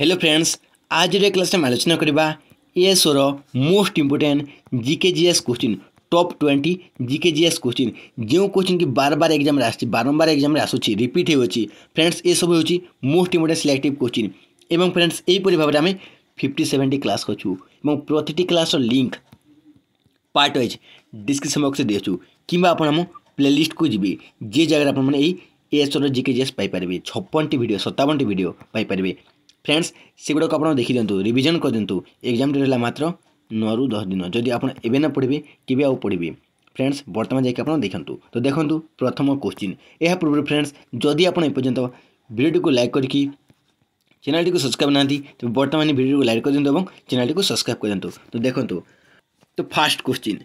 Hello friends आज class में आलोचना करवा एएसओर मोस्ट इंपोर्टेंट जिके जि एस क्वेश्चन टप ट्वेंटी जिके जि एस क्वेश्चन जो क्वेश्चन की बार बार एग्जाम आसी बारंबार एग्जाम आसूची रिपीट होती फ्रेंड्स एसबू हूँ मोस्ट इंपोर्टेंट सिलेक्टिव क्वेश्चन एवं फ्रेंड्स यहीपर भाव में फिफ्टी सेवेन्टी क्लास करूँ এবং প্রতিটি ক্লাসর লিঙ্ক পার্ট ওয়াইজ ডিসক্রিপশন বক্সে দিয়েছু কিংবা আপনার আমার প্লেলিস্টকু যাবে যে জায়গায় আপনার এই এসর জিকে জিএস পাইপারে ছপনটি ভিডিও সতাবনটি ভিডিও পাইপারে ଫ୍ରେଣ୍ଡସ୍ ସେଗୁଡ଼ାକୁ ଆପଣ ଦେଖିଦିଅନ୍ତୁ ରିଭିଜନ୍ କରିଦିଅନ୍ତୁ ଏକ୍ଜାମ୍ ଡେଟ୍ ହେଲା ମାତ୍ର ନଅରୁ ଦଶ ଦିନ ଯଦି ଆପଣ ଏବେ ନ ପଢ଼ିବେ କେବେ ଆଉ ପଢ଼ିବେ ଫ୍ରେଣ୍ଡସ୍ ବର୍ତ୍ତମାନ ଯାଇକି ଆପଣ ଦେଖନ୍ତୁ ତ ଦେଖନ୍ତୁ ପ୍ରଥମ କୋଶ୍ଚିନ୍ ଏହା ପୂର୍ବରୁ ଫ୍ରେଣ୍ଡସ୍ ଯଦି ଆପଣ ଏପର୍ଯ୍ୟନ୍ତ ଭିଡ଼ିଓଟିକୁ ଲାଇକ୍ କରିକି ଚ୍ୟାନେଲ୍ଟିକୁ ସବସ୍କ୍ରାଇବ୍ ନାହାନ୍ତି ତେବେ ବର୍ତ୍ତମାନ ଭିଡ଼ିଓକୁ ଲାଇକ୍ କରିଦିଅନ୍ତୁ ଏବଂ ଚ୍ୟାନେଲ୍ଟିକୁ ସବସ୍କ୍ରାଇବ୍ କରିଦିଅନ୍ତୁ ତ ଦେଖନ୍ତୁ ତ first question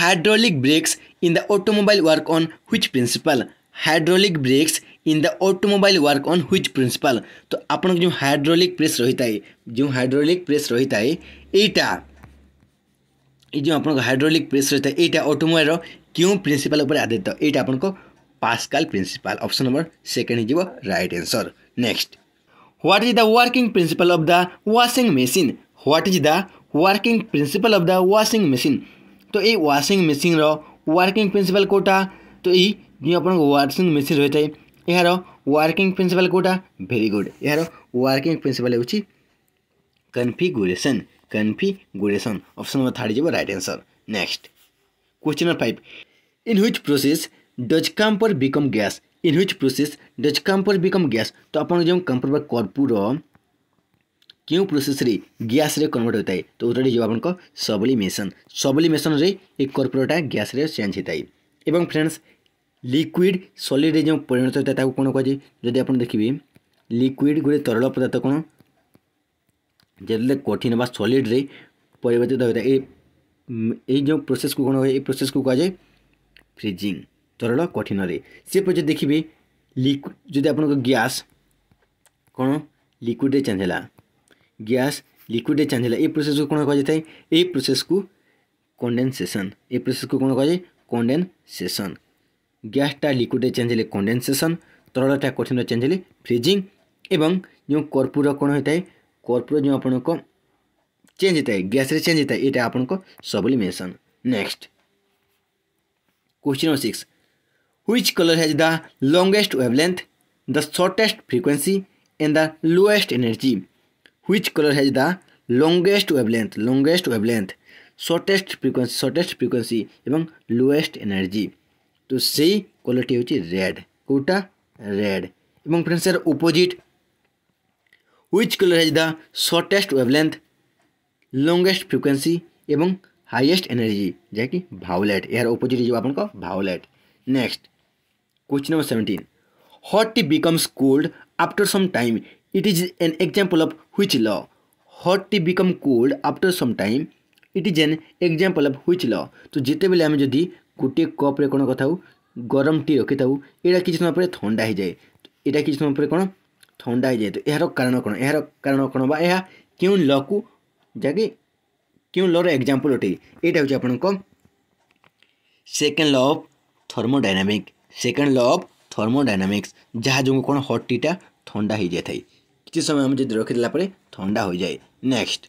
hydraulic brakes in the automobile work on which principle hydraulic brakes in the automobile work on which principle तो आप जो हाइड्रोलिक प्रेस रही था जो हाइड्रोलिक प्रेस रही है यहाँ जो आप हाइड्रोलिक प्रेस रही है यहाँ ऑटोमोबाइल क्यों प्रिंसिपल पर आधारित यहाँ आप Pascal principle option number second हो right answer next what is the working principle of the washing machine what is the working principle of the washing machine तो ये वाशिंग मेसीन रिंसिपल कौटा तो यही जो आप वाशिंग मेसीन रही है यार वर्किंग प्रिंसिपल कौटा भेरी गुड यार वर्किंग प्रिंसिपल हो configuration configuration option number third हो right answer next question number five in which process does camphor become gas in which process does camphor become gas तो आप जो कम्पर कर्पूर क्यों process रे गैस रे कन्वर्ट होता है तो उत्तर जो आप सबलीमेसन सबलीमेसन रे कर्पुरटा गैस रे चेंज होता है फ्रेंड्स লিকুইড সলিডে যে পরিণত হয়ে তাকে কোণ কুযায় যদি আপনার দেখবে লিকুইড গোটে তরল পদার্থ কোণ যেতে কঠিন বা সলিড্রে পরিবর্তিত হয়ে থাকে এই যে প্রোসেস কু কোণ হয় এই প্রোসেস কু কুযায় ফ্রিজিং তরল কঠিনরে সেপরে যদি দেখবে লিকু যদি আপনার গ্যাস কোণ লিকুইডে চেঞ্জ হল গ্যাস লিকুইডে চেঞ্জ হল এই প্রোসেস কু কোণ কুযায় থাকে এই প্রোসেস কু কন্ডেনসেসন এই প্রোসেস কু কোণ কুযায় কন্ডেনসেসন ଗ୍ୟାସ୍ଟା ଲିକ୍ୱିଡ଼ରେ ଚେଞ୍ଜ ହେଲେ କଣ୍ଡେନସେସନ୍ ତରଳଟା କଠିନରେ ଚେଞ୍ଜ ହେଲେ ଫ୍ରିଜିଂ ଏବଂ ଯେଉଁ କର୍ପୂର କ'ଣ ହୋଇଥାଏ କର୍ପୂର ଯେଉଁ ଆପଣଙ୍କ ଚେଞ୍ଜ ହୋଇଥାଏ ଗ୍ୟାସ୍ରେ ଚେଞ୍ଜ ହୋଇଥାଏ ଏଇଟା ଆପଣଙ୍କ sublimation next question number six which colour has the longest wavelength the shortest frequency and the lowest energy. Which color has the longest wavelength, longest wavelength, shortest frequency, shortest frequency, এবং lowest energy? तो से colour टी हूँ red कौटा red एवं এর यार which colour has the shortest wavelength longest frequency এবং हाइएस्ट एनर्जी जै कि यार अपोजिट हो आप violet next question number seventeen hot tea becomes cold after some time it is an example of which law hot tea become cold after some time it is an example of which law तो जिते बेले आम जदि ଗୋଟିଏ କପ୍ରେ କ'ଣ କରିଥାଉ ଗରମ ଟି ରଖିଥାଉ ଏଇଟା କିଛି ସମୟ ପରେ ଥଣ୍ଡା ହେଇଯାଏ ଏଇଟା କିଛି ସମୟ ପରେ କ'ଣ ଥଣ୍ଡା ହେଇଯାଏ ତ ଏହାର କାରଣ କ'ଣ ଏହାର କାରଣ କ'ଣ ବା ଏହା କେଉଁ ଲକୁ ଯାହାକି କେଉଁ ଲର ଏକ୍ଜାମ୍ପଲ୍ ଅଟେ ଏଇଟା ହେଉଛି ଆପଣଙ୍କ second law of thermodynamic second law of thermodynamics ଯାହା ଯୋଗୁଁ କ'ଣ ହଟ୍ ଟିଟା ଥଣ୍ଡା ହେଇଯାଇଥାଏ କିଛି ସମୟ ଆମେ ଯଦି ରଖିଦେଲା ପରେ ଥଣ୍ଡା ହୋଇଯାଏ ନେକ୍ସଟ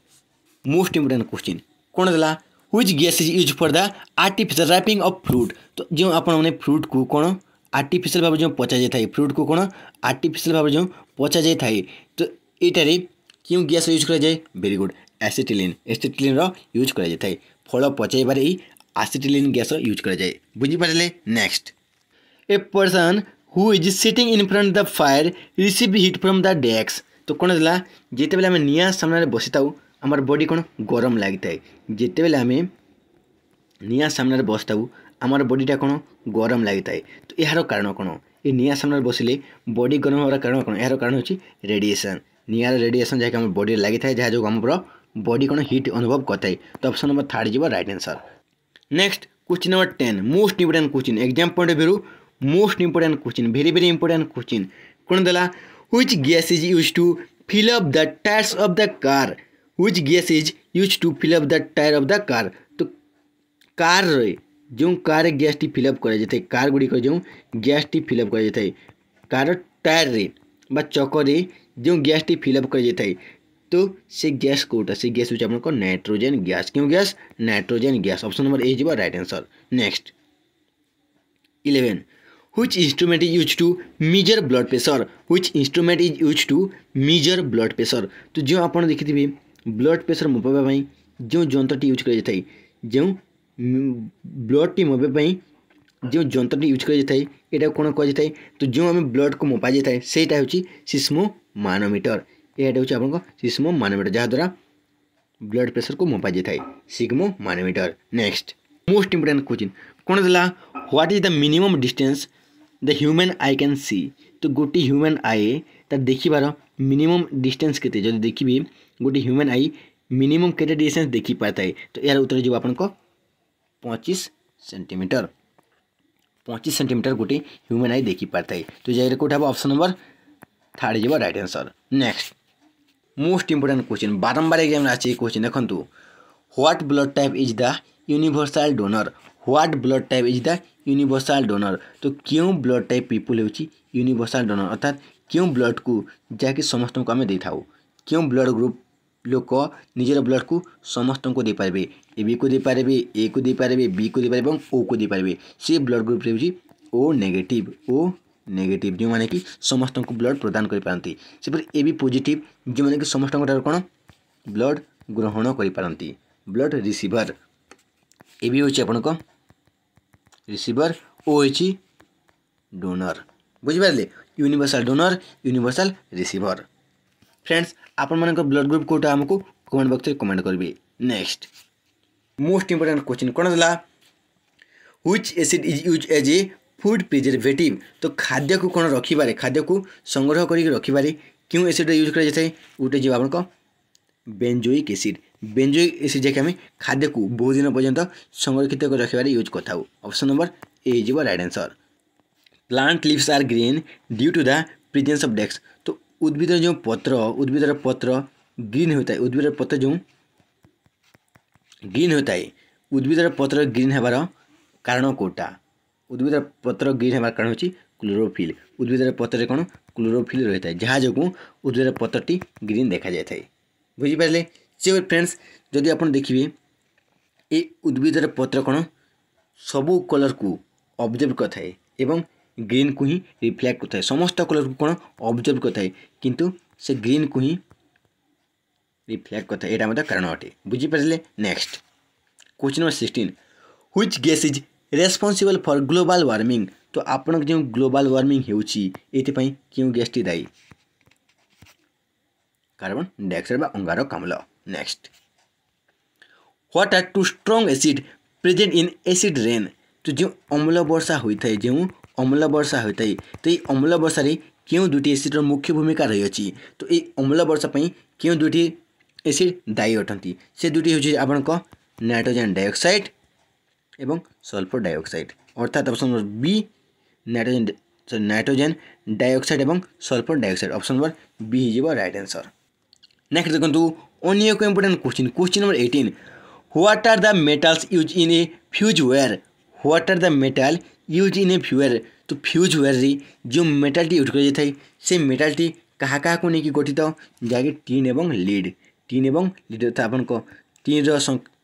ମୋଷ୍ଟ ଇମ୍ପୋର୍ଟାଣ୍ଟ କୋଶ୍ଚିନ୍ କ'ଣ ଦେଲା which gas is use for the artificial ripening of fruit तो जो आपने फ्रूट को कौन आर्टिफिशियल भाव जो पचा जाए फ्रूट को कौन आर्टिफिशियल भाव जो पचा तो जाए तो यार क्यों गैस यूज कराए very good acetylene acetylene use कराए फल पचाइबार ही आसीटिलीन गैस यूज कराए बुझिपारे next a person who is sitting in front the fire receive heat from the dash तो कौन है जितेबाला निियां सामने बसी था আমার ବଡ଼ି କ'ଣ ଗରମ ଲାଗିଥାଏ ଯେତେବେଳେ ଆମେ ନିଆଁ ସାମ୍ନାରେ ବସିଥାଉ ଆମର ବଡ଼ିଟା କ'ଣ ଗରମ ଲାଗିଥାଏ ତ ଏହାର କାରଣ କ'ଣ ଏ ନିଆଁ ସାମ୍ନାରେ ବସିଲେ ବଡ଼ି ଗରମ ହେବାର କାରଣ କ'ଣ ଏହାର କାରଣ ହେଉଛି ରେଡ଼ିଏସନ୍ ନିଆଁର ରେଡ଼ିଏସନ୍ ଯାହାକି ଆମ ବଡ଼ିରେ ଲାଗିଥାଏ ଯାହା ଯୋଗୁଁ ଆମର ବଡ଼ି କ'ଣ ହିଟ୍ ଅନୁଭବ କରିଥାଏ ତ ଅପସନ୍ ନମ୍ବର ଥାର୍ଡ଼ ଯିବ right answer next question number ten most important question exam point of ଭ୍ୟୁରୁ most important question very very important question କ'ଣ ଦେଲା which gas is use to fill up the tyres of the car which gas is use to fill up the tyre of the car तो car रे जो car gas टी fill up कर car गुड़िक जो gas टी फिलअप कर car tyre रे चक जो गैस टी फिलअप कर तो से गैस कौटा से गैस हूँ आप नाइट्रोजेन गैस क्यों gas nitrogen gas option number A ji right answer next eleven which instrument is use to measure blood pressure which instrument is use to measure blood pressure तो जो आप देखिथे blood pressure मपेबापी जो जंत्री use कर जो blood T मपेबापी जो जंत्री use कर तो जो आम ब्लड को मपा जाए से सीस्मो मानोमीटर यहाँ हूँ मानोमीटर जहाद्वारा ब्लड प्रेसर को मपा जाए sphygmomanometer next most important question कौन था what is the minimum distance the human eye can see तो गोटे ह्यूमन आई तार देखार मिनिमम डिस्टेंस के देखी गोटे ह्यूमन आई मिनिमम के डिस्टेंस देखी पाता है तो यार उत्तर जो आप को पच्चीस सेंटीमीटर पच्चीस सेंटीमीटर गोटे ह्यूमन आई देखी पाता है तो जगह कौट हम नंबर थार्ड जब right answer next most important question बारंबार एग्जाम आज क्वेश्चन देखो what blood type is the universal donor what blood type is the universal donor तो क्यों ब्लड टाइप पीपुल हो डोनर अर्थात क्यों ब्लड को जहाँकि समस्त को आम दे था क्यों ब्लड ग्रुप लोक निजर ब्लड को समस्त को देपारे ए को देपारे ए को देपारे बी को देपारे ओ को देपारे सी blood group O negative O negative जो मैंने कि समस्त को ब्लड प्रदान कर पारती ए भी पॉजिट जो मैंने कि समस्त कौन ब्लड ग्रहण कर पारती ब्लड रिसीवर ए भी हूँ को रिसीवर ओ हो donor बुझिपारे universal donor universal receiver friends আপনার ব্লড গ্রুপ কোটা আমি কমেন্ট বক্সে কমেন্ট করবে নেক্সট মোস্ট ইম্পর্টাট কোশ্চিন কোণ হল which acid is use as a food preservative তো খাদ্যকে কোণ রক্ষিবারে খাদ্যকে সংগ্রহ করি রক্ষিবারে কেউ এসিডর ইউজ করা যাই গোটে যাব আপনার বেঞ্জোইক এসিড বেঞ্জোইক এসিড যাকে আমি খাদ্যকে বহুদিন পর্যন্ত সংরক্ষিত করে রাখবার ইউজ করে থাকু অপশন নম্বর এ যাব right answer plant leaves are green due to the presence of dash ଉଦ୍ଭିଦର ଯେଉଁ ପତ୍ର ଉଦ୍ଭିଦର ପତ୍ର ଗ୍ରୀନ୍ ହୋଇଥାଏ ଉଦ୍ଭିଦର ପତ୍ର ଯେଉଁ ଗ୍ରୀନ୍ ହୋଇଥାଏ ଉଦ୍ଭିଦର ପତ୍ର ଗ୍ରୀନ୍ ହେବାର କାରଣ କେଉଁଟା ଉଦ୍ଭିଦର ପତ୍ର ଗ୍ରୀନ୍ ହେବାର କାରଣ ହେଉଛି କ୍ଲୋରୋଫିଲ୍ ଉଦ୍ଭିଦର ପତ୍ରରେ କ'ଣ କ୍ଲୋରୋଫିଲ୍ ରହିଥାଏ ଯାହା ଯୋଗୁଁ ଉଦ୍ଭିଦର ପତ୍ରଟି ଗ୍ରୀନ୍ ଦେଖାଯାଇଥାଏ ବୁଝିପାରିଲେ ସେ ଫ୍ରେଣ୍ଡସ୍ ଯଦି ଆପଣ ଦେଖିବେ ଏ ଉଦ୍ଭିଦର ପତ୍ର କ'ଣ ସବୁ କଲର୍କୁ ଅବଜର୍ଭ କରିଥାଏ ଏବଂ ଗ୍ରୀନ୍କୁ ହିଁ समस्त कलर ସମସ୍ତ କଲର୍କୁ କ'ଣ ଅବଜର୍ଭ କରିଥାଏ କିନ୍ତୁ ସେ ଗ୍ରୀନ୍କୁ ହିଁ ରିଫ୍ଲେକ୍ଟ କରିଥାଏ ଏଇଟା ମଧ୍ୟ କାରଣ ଅଟେ ବୁଝିପାରିଲେ next question number sixteen which gas is responsible for global warming तो आप जो ग्लोबाल वार्मिंग होतीपाई क्यों गैसटी दायी carbon dioxide अंगारकाम्ल next what are two strong acid present in acid rain तो जो अम्ल वर्षा होता है जो ଅମ୍ଳ ବର୍ଷା ହୋଇଥାଏ ତ ଏହି ଅମ୍ଳ ବର୍ଷାରେ କେଉଁ ଦୁଇଟି ଏସିଡ଼ର ମୁଖ୍ୟ ଭୂମିକା ରହିଅଛି ତ ଏହି ଅମ୍ଳ ବର୍ଷା ପାଇଁ କେଉଁ ଦୁଇଟି ଏସିଡ଼ ଦାୟୀ ଅଟନ୍ତି ସେ ଦୁଇଟି ହେଉଛି ଆପଣଙ୍କ ନାଇଟ୍ରୋଜେନ୍ ଡାଇଅକ୍ସାଇଡ଼ ଏବଂ ସଲ୍ଫର ଡାଇଅକ୍ସାଇଡ଼ ଅର୍ଥାତ୍ option number B nitrogen sorry nitrogen dioxide ଏବଂ sulphur dioxide option number B ହେଇଯିବ ରାଇଟ୍ ଆନ୍ସର୍ ନେକ୍ସଟ ଦେଖନ୍ତୁ ଅନ୍ୟ ଏକ important question question number eighteen what are the metals use in a fuse wire what are the metal use in a fuel ତ fuse ୱେର୍ରେ ଯେଉଁ ମେଟାଲ୍ଟି use କରାଯାଇଥାଏ ସେ ମେଟାଲ୍ଟି କାହା କାହାକୁ ନେଇକି ଗଠିତ ଯାହାକି ଟିନ୍ ଏବଂ ଲିଡ଼୍ ଟିନ୍ ଏବଂ ଲିଡ଼୍ ଅର୍ଥାତ୍ ଆପଣଙ୍କ ଟିନ୍ର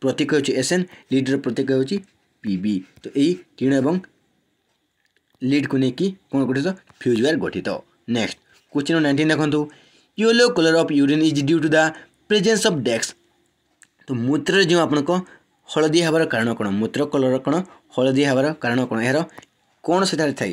ପ୍ରତୀକ ହେଉଛି ଏସ୍ଏନ୍ ଲିଡ଼୍ର ପ୍ରତୀକ ହେଉଛି ପିବି ତ ଏଇ ଟିଣ ଏବଂ লিডকু নেই কোণ গঠিত ফিউজওয়ার গঠিত নেক্সট কোশ্চিন নাইন্টিন দেখুন yellow colour of urine is due to the presence of dash তো মূত্রের যে আপনার হলদিয়া হবার কারণ কোণ মূত্র কলর কোণ হলদিয়া হবর কারণ কোন এর কোন সিটা থাই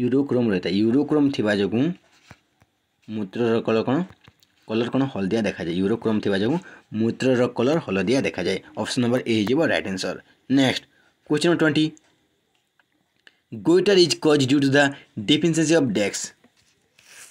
ইউরোক্রম রেতা ইউরোক্রম থিবা জাগু মূত্রর কলকন কলার কোন হলদিয়া দেখা যায় ইউরোক্রম থিবা জাগু মূত্রর কলার হলদিয়া দেখা যায় option number A হিজিব right answer next question number 20 goitre is cause due to the deficiency of dash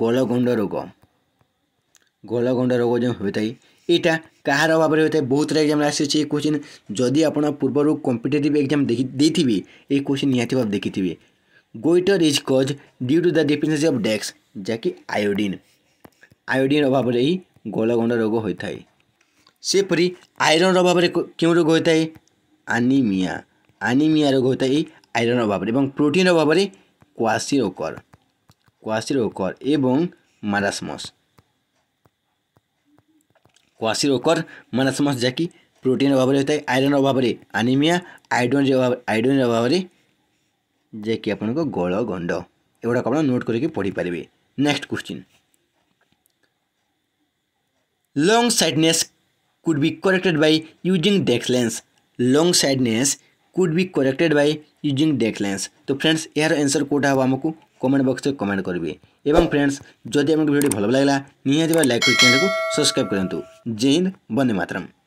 গোলা গন্ড রোগ গোলা গন্ড রোগ যে হইতাই এটা କାହାର ଭାବରେ ହୋଇଥାଏ ବହୁତଟା ଏକ୍ଜାମ୍ରେ ଆସିଛି ଏଇ କୋଶ୍ଚିନ୍ ଯଦି ଆପଣ ପୂର୍ବରୁ କମ୍ପିଟେଟିଭ୍ ଏକ୍ଜାମ୍ ଦେଖି ଦେଇଥିବେ ଏଇ କୋଶ୍ଚିନ୍ ନିହାତି ଭାବେ ଦେଖିଥିବେ goitre is cause due to the deficiency of dash ଯାହାକି ଆୟୋଡ଼ିନ୍ ଆୟୋଡ଼ିନ୍ ଅଭାବରେ ହିଁ ଗୋଲଗଣ୍ଡ ରୋଗ ହୋଇଥାଏ ସେପରି ଆଇରନ୍ ଅଭାବରେ କେଉଁ ରୋଗ ହୋଇଥାଏ ଆନିମିଆ ଆନିମିଆ ରୋଗ ହୋଇଥାଏ ଏଇ ଆଇରନ୍ ଅଭାବରେ ଏବଂ ପ୍ରୋଟିନ୍ ଅଭାବରେ କ୍ୱାସି ରୋକର କ୍ୱାସି ରୋକର ଏବଂ ମାରାସମସ୍ কোয়াশির ওকর মানে সমস্ত যাকি প্রোটিনের অভাবে হয়ে থাকে আইরন অভাবে আনিমিয়া আইডনের অভাব আইডনের অভাবে যে কি আপনার গলগণ্ড এগুলো আপনার নোট করি পড়িপারে next question long sightedness could be corrected by using dex lens long sightedness could be corrected by using dex lens तो फ्रेंड्स यार आंसर कोटा हम आमको কমেন্ট বক্সে কমেন্ট করবে এবং ফ্রেন্ডস যদি আপনার ভিডিওটি ভালো লাগলা নিহতি লাইক করে চ্যানেলকে সবসক্রাইব করতু জয় হিন্দ বন্দে মাতরম